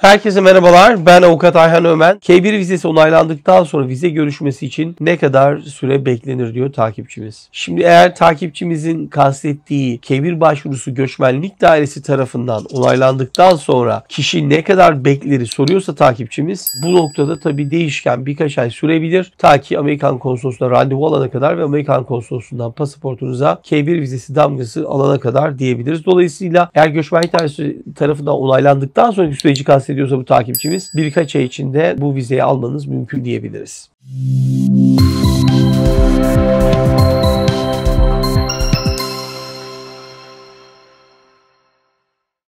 Herkese merhabalar. Ben avukat Ayhan Ömen. K1 vizesi onaylandıktan sonra vize görüşmesi için ne kadar süre beklenir diyor takipçimiz. Şimdi eğer takipçimizin kastettiği K1 başvurusu göçmenlik dairesi tarafından onaylandıktan sonra kişi ne kadar bekleri soruyorsa takipçimiz bu noktada tabii değişken birkaç ay sürebilir. Ta ki Amerikan konsolosluğuna randevu alana kadar ve Amerikan konsolosluğundan pasaportunuza K1 vizesi damgası alana kadar diyebiliriz. Dolayısıyla eğer göçmenlik dairesi tarafından onaylandıktan sonraki süreci kastediyorsa ediyorsa bu takipçimiz birkaç ay içinde bu vizeyi almanız mümkün diyebiliriz.